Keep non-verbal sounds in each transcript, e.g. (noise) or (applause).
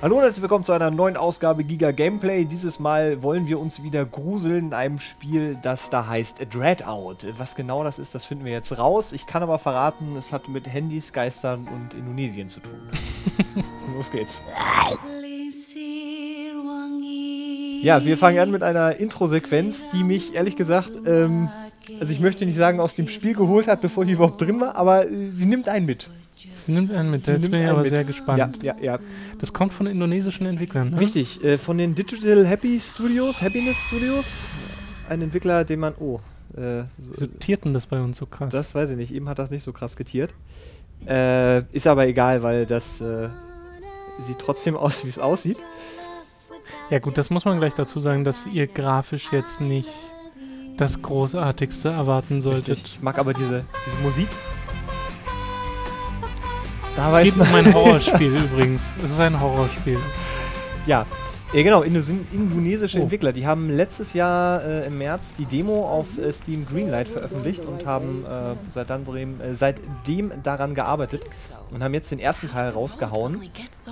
Hallo und herzlich willkommen zu einer neuen Ausgabe Giga Gameplay. Dieses Mal wollen wir uns wieder gruseln in einem Spiel, das da heißt Dreadout. Was genau das ist, das finden wir jetzt raus. Ich kann aber verraten, es hat mit Handys, Geistern und Indonesien zu tun. (laughs) Los geht's. Ja, wir fangen an mit einer Intro-Sequenz, die mich ehrlich gesagt, ähm, also ich möchte nicht sagen, aus dem Spiel geholt hat, bevor ich überhaupt drin war, aber äh, sie nimmt einen mit. Sie nimmt einen mit, Sie jetzt nimmt bin ich einen aber mit. sehr gespannt. Ja, ja, ja. Das kommt von indonesischen Entwicklern, ne? Richtig, äh, von den Digital Happy Studios, Happiness Studios. Ein Entwickler, den man. Oh, äh, Wieso tierten das bei uns so krass? das weiß ich nicht. Eben hat das nicht so krass getiert. Äh, ist aber egal, weil das äh, sieht trotzdem aus, wie es aussieht. ja gut, das muss man gleich dazu sagen, dass ihr grafisch jetzt nicht das Großartigste erwarten solltet. Richtig. Ich mag aber diese, diese Musik. Da Es geht man. um ein (laughs) Horrorspiel übrigens. Es ist ein Horrorspiel. Ja. Ja, genau, indonesische Oh. Entwickler, die haben letztes Jahr äh, im März die Demo auf äh, Steam Greenlight veröffentlicht und haben äh, seit dann äh, seitdem daran gearbeitet und haben jetzt den ersten Teil rausgehauen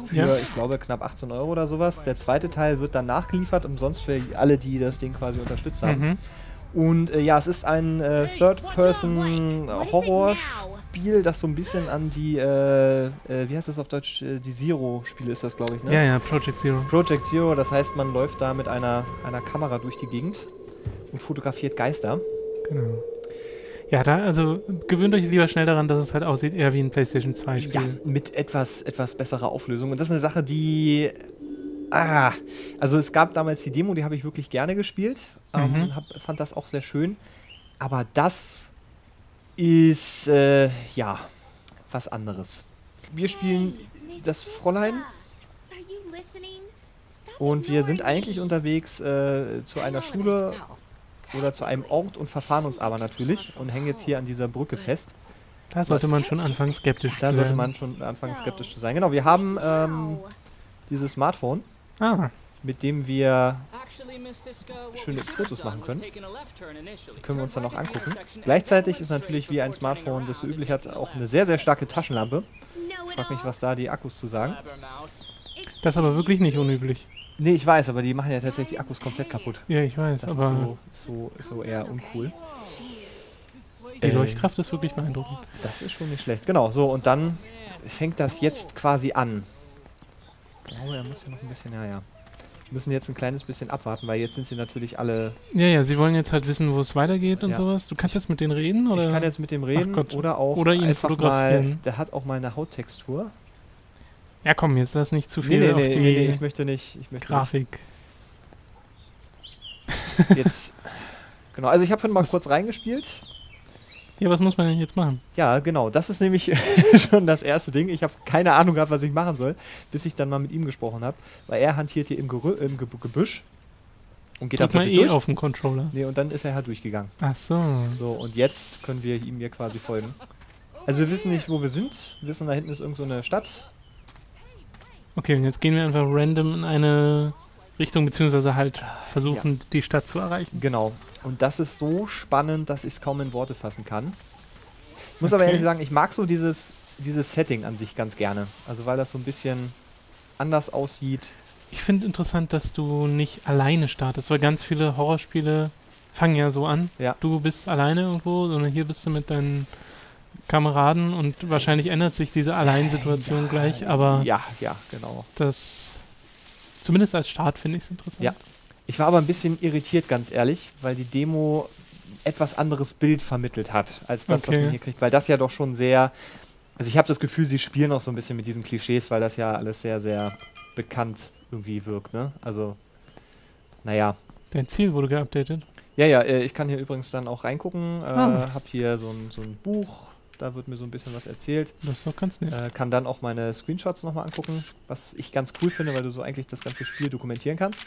für, Ja. ich glaube, knapp 18 Euro oder sowas. Der zweite Teil wird dann nachgeliefert, umsonst für alle, die das Ding quasi unterstützt haben. Mhm. Und äh, ja, es ist ein äh, Third-Person-Horrorspiel, das so ein bisschen an die, äh, äh, wie heißt das auf Deutsch, äh, die Zero-Spiele ist das, glaube ich, ne? Ja, ja, Project Zero. Project Zero, das heißt, man läuft da mit einer, einer Kamera durch die Gegend und fotografiert Geister. Genau. Ja, da, also gewöhnt euch lieber schnell daran, dass es halt aussieht eher wie ein PlayStation 2 Spiel. Ja, mit etwas, etwas besserer Auflösung. Und das ist eine Sache, die. Ah, also es gab damals die Demo, die habe ich wirklich gerne gespielt. Ähm, Mhm. hab, fand das auch sehr schön. Aber das ist, äh, ja, was anderes. Wir spielen das Fräulein und wir sind eigentlich unterwegs äh, zu einer Schule oder zu einem Ort und verfahren uns aber natürlich und hängen jetzt hier an dieser Brücke fest. Da sollte man schon anfangen, skeptisch Da zu sollte werden. man schon anfangen, skeptisch zu sein. Genau, wir haben ähm, dieses Smartphone, Ah, mit dem wir schöne Fotos machen können. die können wir uns dann noch angucken. Gleichzeitig ist natürlich wie ein Smartphone, das so üblich hat, auch eine sehr, sehr starke Taschenlampe. Ich frage mich, was da die Akkus zu sagen. das ist aber wirklich nicht unüblich. Nee, ich weiß, aber die machen ja tatsächlich die Akkus komplett kaputt. Ja, ich weiß, Das ist aber so, so, so eher uncool. die Äh, Leuchtkraft ist wirklich beeindruckend. Das ist schon nicht schlecht. Genau, so und dann fängt das jetzt quasi an. Ich glaube, er muss hier noch ein bisschen, ja, ja. Wir müssen jetzt ein kleines bisschen abwarten, weil jetzt sind sie natürlich alle. Ja, ja, sie wollen jetzt halt wissen, wo es weitergeht und Ja. sowas. Du kannst jetzt mit denen reden, oder? Ich kann jetzt mit dem reden oder auch Oder ihn einfach mal. fotografieren. Der hat auch mal eine Hauttextur. ja, komm, jetzt lass nicht zu Nee, viel nee, auf nee, die nee, nee, ich möchte nicht. Ich möchte Grafik. nicht. Jetzt. (laughs) Genau, also ich habe vorhin mal Was- kurz reingespielt. Ja, was muss man denn jetzt machen? Ja, genau. Das ist nämlich (laughs) schon das erste Ding. Ich habe keine Ahnung gehabt, was ich machen soll, bis ich dann mal mit ihm gesprochen habe. Weil er hantiert hier im, Gerü im Ge Gebüsch und geht da Drück mal eh durch. auf den Controller. Nee, und dann ist er halt durchgegangen. Ach so. So, und jetzt können wir ihm hier quasi folgen. Also wir wissen nicht, wo wir sind. Wir wissen, da hinten ist irgend so eine Stadt. Okay, und jetzt gehen wir einfach random in eine Richtung, beziehungsweise halt versuchen, die Stadt zu erreichen. Genau. Und das ist so spannend, dass ich es kaum in Worte fassen kann. Ich muss aber Okay. ehrlich sagen, ich mag so dieses, dieses Setting an sich ganz gerne. Also weil das so ein bisschen anders aussieht. Ich finde interessant, dass du nicht alleine startest, weil ganz viele Horrorspiele fangen ja so an. Ja. Du bist alleine irgendwo, sondern hier bist du mit deinen Kameraden und wahrscheinlich ändert sich diese Alleinsituation gleich, aber Ja, ja, genau. das zumindest als Start finde ich es interessant. Ja. Ich war aber ein bisschen irritiert, ganz ehrlich, weil die Demo etwas anderes Bild vermittelt hat, als das, was Okay. man hier kriegt. Weil das ja doch schon sehr. Also ich habe das Gefühl, sie spielen auch so ein bisschen mit diesen Klischees, weil das ja alles sehr, sehr bekannt irgendwie wirkt, ne? Also, naja. Dein Ziel wurde geupdatet. Ja, ja, äh, ich kann hier übrigens dann auch reingucken. Äh, Ah. Hab hier so ein, so ein Buch, da wird mir so ein bisschen was erzählt. Das ist doch ganz nett. Äh, kann dann auch meine Screenshots nochmal angucken, was ich ganz cool finde, weil du so eigentlich das ganze Spiel dokumentieren kannst.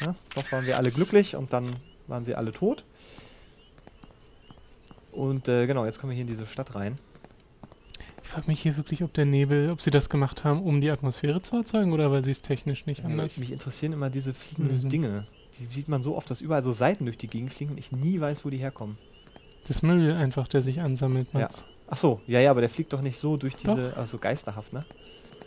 Ja, doch waren wir alle glücklich und dann waren sie alle tot. Und äh, genau, jetzt kommen wir hier in diese Stadt rein. Ich frage mich hier wirklich, ob der Nebel, ob sie das gemacht haben, um die Atmosphäre zu erzeugen oder weil sie es technisch nicht Also, anders. mich interessieren immer diese fliegenden lösen. Dinge. Die sieht man so oft, dass überall so Seiten durch die Gegend fliegen und ich nie weiß, wo die herkommen. Das Müll einfach, der sich ansammelt. Ja. Ach so, ja, ja, aber der fliegt doch nicht so durch diese, also geisterhaft, ne?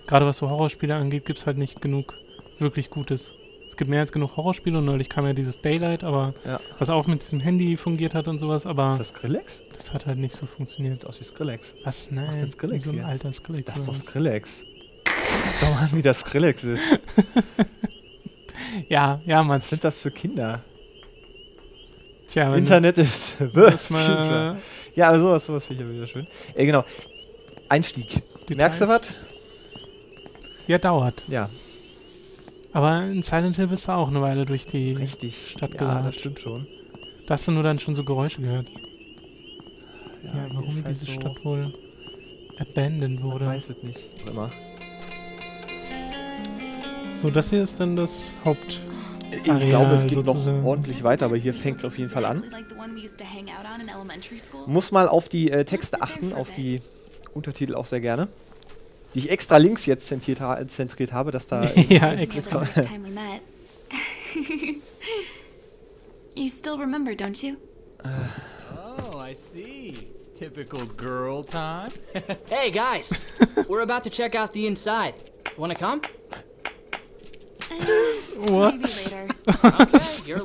Gerade was so Horrorspiele angeht, gibt es halt nicht genug wirklich Gutes. Es gibt mehr als genug Horrorspiele und neulich kam ja dieses Daylight, aber Ja. was auch mit diesem Handy fungiert hat und sowas, aber Ist das Skrillex? das hat halt nicht so funktioniert. Sieht aus wie Skrillex. Was? Nein. denn Skrillex so ein hier? alter Skrillex. Das ist doch? Skrillex. Schau mal an, wie das Skrillex ist. (laughs) Ja, ja, Mann. Was sind das für Kinder? Tja, Internet ist (laughs) das mal Ja, aber sowas, sowas finde ich ja wieder schön. Äh, genau. Einstieg. Details- Merkst du was? Ja, dauert. Ja, Aber in Silent Hill bist du auch eine Weile durch die. richtig. Stadt ja, das gelatscht. stimmt schon. Da hast du nur dann schon so Geräusche gehört. Ja, hier warum ist halt diese so- Stadt wohl abandoned wurde. weiß es nicht. Warte mal. So, das hier ist dann das Haupt. Ich Areal glaube, es geht sozusagen. noch ordentlich weiter, aber hier fängt es auf jeden Fall an. Muss mal auf die äh, Texte achten, auf die Untertitel auch sehr gerne. Die ich extra links jetzt zentriert, ha zentriert habe, dass da. (laughs) Ja, extra. (laughs) you still remember, don't you? Oh, I see. Typical girl time. (laughs) hey, guys. We're about to check out the inside. Wanna come? What? (laughs) Okay.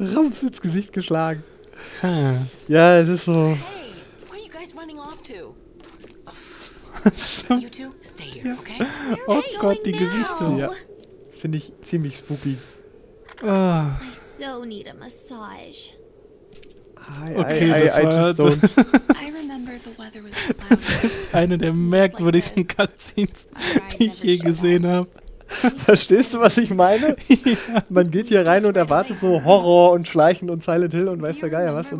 Rums ins Gesicht geschlagen. Ja, es ist so. So. (laughs) Okay? Oh Gott, die Gesichter. Ja. Finde ich ziemlich spooky. Ah. So need a massage. I, Okay, I, I, das I war just. (laughs) Eine der merkwürdigsten Cutscenes, die ich je gesehen habe. (laughs) Verstehst du, was ich meine? (laughs) Man geht hier rein und erwartet so Horror und Schleichen und Silent Hill und weiß der Geier was.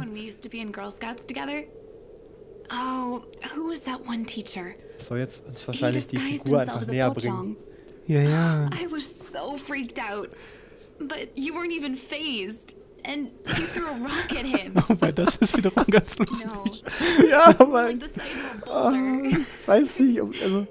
Oh, who was that one teacher? soll jetzt uns He wahrscheinlich die Figur einfach näher bringen. Ja, ja. I was so freaked out. But you weren't even phased. And you threw a rock at him. (laughs) Wobei, das ist wiederum ganz lustig. No, Ja, aber like boulder. weiß nicht. Also,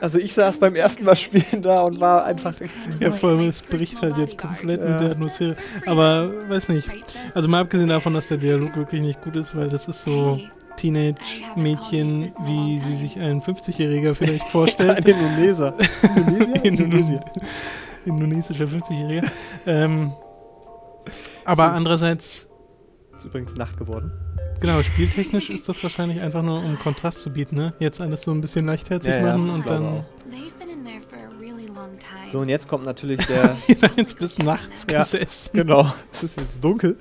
also ich saß beim ersten Mal spielen da und war einfach. Ja, vor allem, es bricht halt jetzt komplett mit Ja. der Atmosphäre. Aber, weiß nicht. Also mal abgesehen davon, dass der Dialog wirklich nicht gut ist, weil das ist so Teenage-Mädchen, wie sie sich ein 50-Jähriger vielleicht (laughs) Ein vorstellt. Indoneser. Indonesier? Indonesien. (laughs) Indonesischer 50-Jähriger. Ähm, aber So. andererseits, Ist übrigens Nacht geworden. Genau, spieltechnisch ist das wahrscheinlich einfach nur, um Kontrast zu bieten, ne? Jetzt alles so ein bisschen leichtherzig Ja, ja, machen ich und dann auch. So, und jetzt kommt natürlich (laughs) der. jetzt bis nachts Ja. gesessen. genau. (laughs) Es ist jetzt dunkel.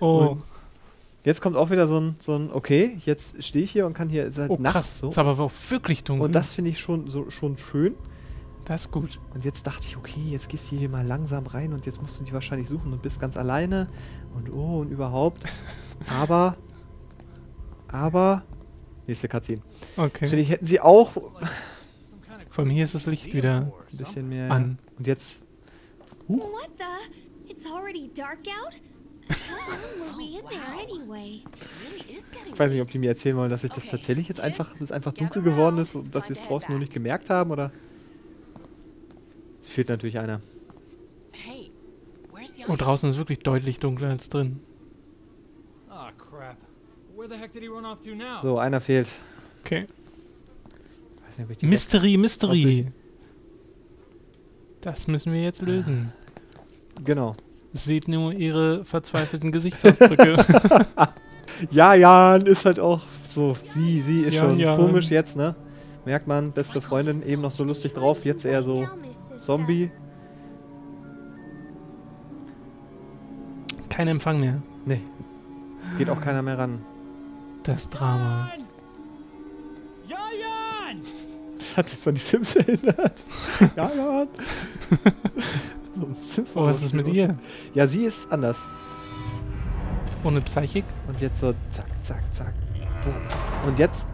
Oh, Und Jetzt kommt auch wieder so ein, so ein okay, jetzt stehe ich hier und kann hier, ist halt oh nachts krass. so. Ist aber auch wirklich dunkel. Und das finde ich schon, so, schon schön. das ist gut. Und jetzt dachte ich, okay, jetzt gehst du hier mal langsam rein und jetzt musst du die wahrscheinlich suchen und bist ganz alleine und oh und überhaupt. (laughs) aber, aber, nächste Cutscene. Okay. Finde ich, hätten sie auch Von hier ist das Licht wieder ein bisschen mehr. an. Und jetzt, What the? It's already dark out? How long were we in there anyway? ich weiß nicht, ob die mir erzählen wollen, dass ich das tatsächlich jetzt einfach, dass es einfach dunkel geworden ist und dass sie es draußen nur nicht gemerkt haben oder. Es fehlt natürlich einer. Oh, draußen ist wirklich deutlich dunkler als drin. So, einer fehlt. Okay. Ich weiß nicht, ob ich die Mystery, Mystery. Ob Das müssen wir jetzt lösen. Genau. Seht nur ihre verzweifelten Gesichtsausdrücke. (laughs) Ja, Jan ist halt auch so. Sie, sie ist Ja, schon Jan. komisch jetzt, ne? Merkt man, beste Freundin, eben noch so lustig drauf, jetzt eher so Now. Zombie. Kein Empfang mehr. Nee. Geht auch keiner mehr ran. Das Drama. Ja, Jan! (laughs) Das hat mich so an die Sims erinnert. ja, Jan. so ein Sims Oh, was ist mit ihr? Ja, sie ist anders. Ohne Psychik? Und jetzt so zack, zack, zack. Bums. Und jetzt.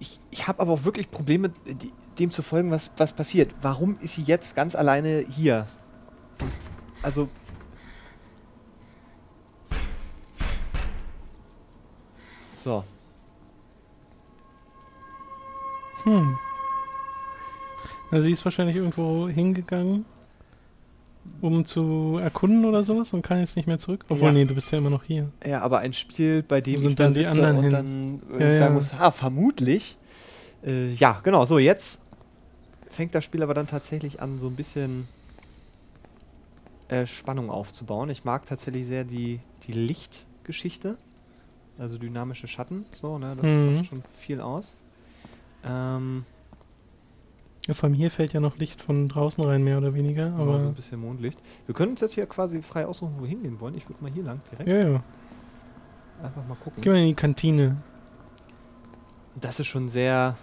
Ich, ich habe aber auch wirklich Probleme, dem zu folgen, was, was passiert. Warum ist sie jetzt ganz alleine hier? Also. So. Hm. Na, sie ist wahrscheinlich irgendwo hingegangen. um zu erkunden oder sowas und kann jetzt nicht mehr zurück? Obwohl, Ja. nee, du bist ja immer noch hier. Ja, aber ein Spiel, bei dem Wo ich sind da dann die anderen und hin? dann äh, Ja, sagen ja. muss, ah, vermutlich. Äh, ja, genau, so jetzt fängt das Spiel aber dann tatsächlich an, so ein bisschen äh, Spannung aufzubauen. Ich mag tatsächlich sehr die, die Lichtgeschichte, also dynamische Schatten, so, ne, das Mhm. macht schon viel aus. Ähm, Ja, Vor allem hier fällt ja noch Licht von draußen rein, mehr oder weniger. aber so ein bisschen Mondlicht. Wir können uns jetzt hier quasi frei aussuchen, wo wir hingehen wollen. Ich würde mal hier lang direkt ja, ja. einfach mal gucken. Geh mal in die Kantine. Das ist schon sehr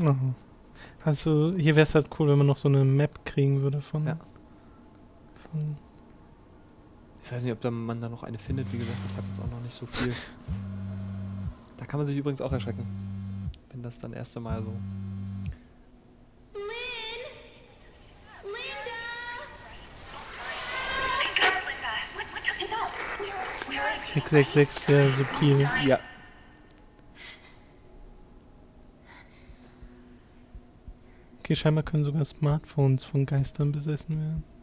Oh. Also, hier wäre es halt cool, wenn man noch so eine Map kriegen würde von. Ja. von Ich weiß nicht, ob da man da noch eine findet. Wie gesagt, ich habe jetzt auch noch nicht so viel. (laughs) Da kann man sich übrigens auch erschrecken. Wenn das dann erste Mal so. Lynn! Linda! 666 sehr subtil. Ja. Okay, scheinbar können sogar Smartphones von Geistern besessen werden.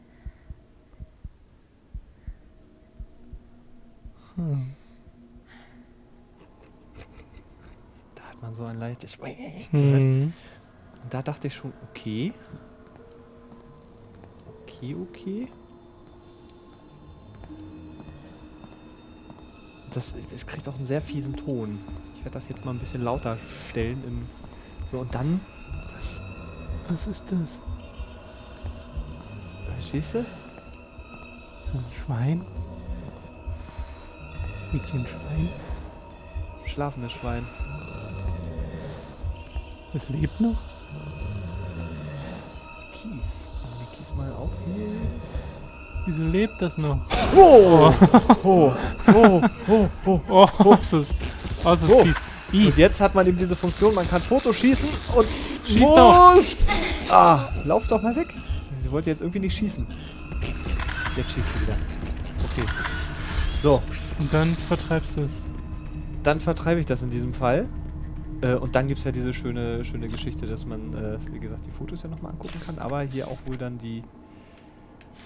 Hm. Da hat man so ein leichtes. Hm. da dachte ich schon, okay. Okay, okay. Das, es kriegt auch einen sehr fiesen Ton. Ich werde das jetzt mal ein bisschen lauter stellen. Im, so, und dann. Was ist das? Verstehst du? Ein Schwein? Ein Schwein? Schlafendes Schwein. Es lebt noch? Kies. Machen wir Kies mal auf hier. Wieso lebt das noch? Oh! Oh! Oh! Oh! Oh! Oh, ist das? Oh, ist das Oh. fies. Und jetzt hat man eben diese Funktion, man kann Fotos schießen und Schieß muss. doch. Ah, lauf doch mal weg. Sie wollte jetzt irgendwie nicht schießen. Jetzt schießt sie wieder. Okay. So, und dann vertreibst du es. dann vertreibe ich das in diesem Fall. Äh, und dann gibt es ja diese schöne, schöne Geschichte, dass man, äh, wie gesagt, die Fotos ja nochmal angucken kann, aber hier auch wohl dann die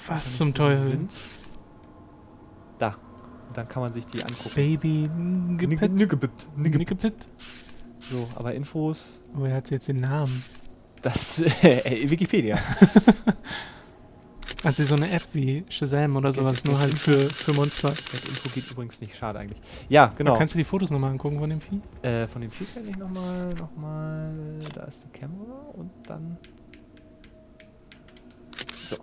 Was zum Teufel? sind. Da. Und dann kann man sich die angucken. Baby. Nickepit. Nickepit. So, aber Infos, Woher hat sie jetzt den Namen? das (laughs) äh, Wikipedia. (laughs) Sie so eine App wie Shazam oder sowas, Get- nur halt für, (laughs) für Monster. Das Info geht übrigens nicht, schade eigentlich. Ja, genau. Kannst du die Fotos nochmal angucken von dem Vieh? Äh, von dem Vieh kann ich nochmal, nochmal, da ist die Kamera und dann... So,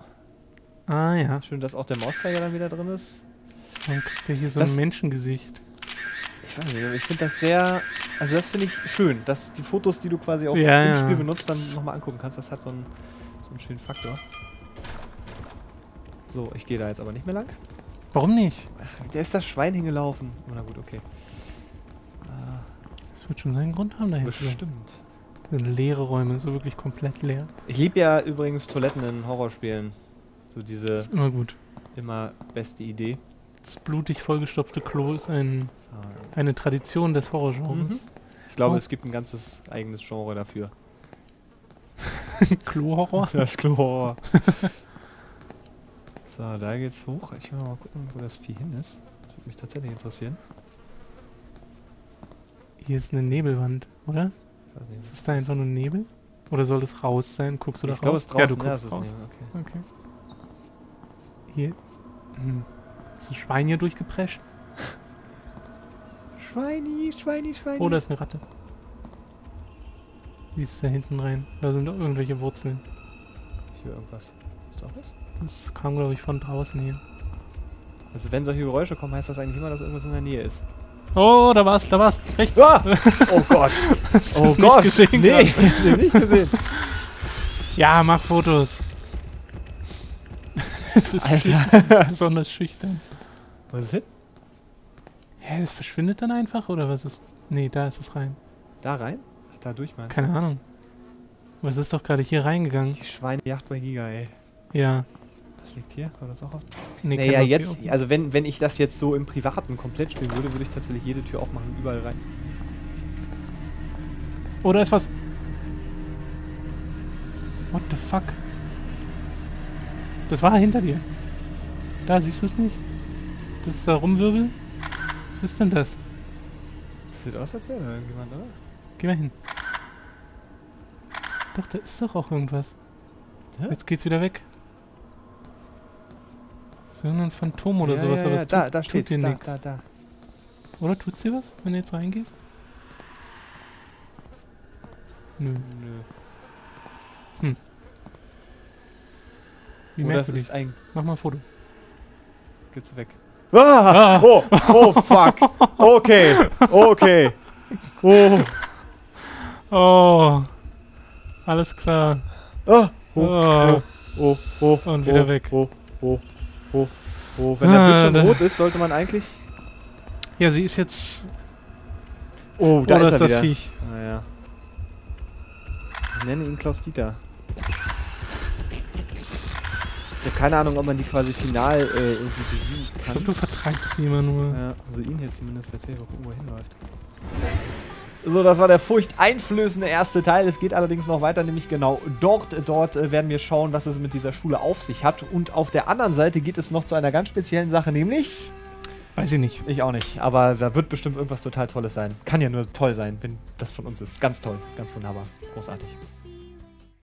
Ah ja. schön, dass auch der Mauszeiger dann wieder drin ist. Warum kriegt der hier so Das- ein Menschengesicht? Ich weiß nicht, aber ich finde das sehr, also das finde ich schön, dass die Fotos, die du quasi auch Ja, im ja. Spiel benutzt, dann nochmal angucken kannst. Das hat so einen, so einen schönen Faktor. So, ich gehe da jetzt aber nicht mehr lang. Warum nicht? Ach, der ist das Schwein hingelaufen. Oh, na gut, okay. Das wird schon seinen Grund haben dahinter. bestimmt. Das sind leere Räume, so wirklich komplett leer. Ich liebe ja übrigens Toiletten in Horrorspielen. So diese ist immer gut. immer beste Idee. Das blutig vollgestopfte Klo ist ein, Ah, eine Tradition des Mhm. Horrorgenres. Ich glaube, Oh. es gibt ein ganzes eigenes Genre dafür. (laughs) Klohorror? Das Klo-Horror. (laughs) so, da geht's hoch. Ich will mal gucken, wo das Vieh hin ist. Das würde mich tatsächlich interessieren. Hier ist eine Nebelwand, oder? Nicht, Ist das da einfach nur Nebel? Oder soll das raus sein? Guckst du da Ich raus? es ist draußen. ja, du Ja, guckst es ist raus. Okay. Okay. Hier. Hm. Ist ein Schwein hier durchgeprescht? (laughs) Schweini, Schweini, Schweini. Oh, da ist eine Ratte. Wie ist da hinten rein? Da sind doch irgendwelche Wurzeln. Ich höre irgendwas. Ist da was? Das kam, glaube ich, von draußen hier. Also wenn solche Geräusche kommen, heißt das eigentlich immer, dass irgendwas in der Nähe ist. Oh, da war's, da war's. Rechts. Ah! (laughs) Oh Gott! Oh Gott! Nicht gesehen nee, ich (laughs) hab's nicht gesehen. Ja, mach Fotos. (laughs) Es ist, Alter. besonders schüchtern. Was ist hin? Hä, es verschwindet dann einfach oder was ist. Nee, da ist es rein. Da rein? Da durch meinst Keine Ahnung. Es ist doch gerade hier reingegangen. Die Schweinejacht bei Giga, ey. Ja. Das liegt hier? War das auch auf? Nee, Naja, jetzt, also wenn, wenn ich das jetzt so im Privaten komplett spielen würde, würde ich tatsächlich jede Tür aufmachen und überall rein. Oh, da ist was. What the fuck? Das war hinter dir. Da, siehst du es nicht? Das ist da rumwirbel? Was ist denn das? Das sieht aus, als wäre da irgendjemand, oder? Geh mal hin. Doch, da ist doch auch irgendwas. Hä? Jetzt geht's wieder weg. Das ist irgendein Phantom oder ja, sowas, ja, aber es da, tut, da tut steht's. dir Da, nichts. da, da. Oder tut's dir was, wenn du jetzt reingehst? Nö. Nö. Wie Oder es merkwürdig. ist ein... Mach mal ein Foto. Geht's weg. Ah, Ah. Oh, oh, fuck. Okay, okay. (laughs) Oh, Oh. Alles klar. ah, oh, Oh. oh, oh. Und wieder oh, weg. Oh, oh, oh, oh. Wenn der Ah, Bildschirm rot ist, sollte man eigentlich... Ja, sie ist jetzt. Oh, da Oder ist, ist er das wieder. Viech? Naja. Ich nenne ihn Klaus Dieter. Ich habe keine Ahnung, ob man die quasi final äh, irgendwie besiegen Ich kann. glaube, du vertreibst sie immer nur. Ja, also ihn hier zumindest. Ich mal gucken, wo er hinläuft. So, das war der furchteinflößende erste Teil. Es geht allerdings noch weiter, nämlich genau dort. Dort äh, werden wir schauen, was es mit dieser Schule auf sich hat. Und auf der anderen Seite geht es noch zu einer ganz speziellen Sache, nämlich... Weiß ich nicht. Ich auch nicht, aber da wird bestimmt irgendwas total Tolles sein. Kann ja nur toll sein, wenn das von uns ist. Ganz toll, ganz wunderbar, großartig.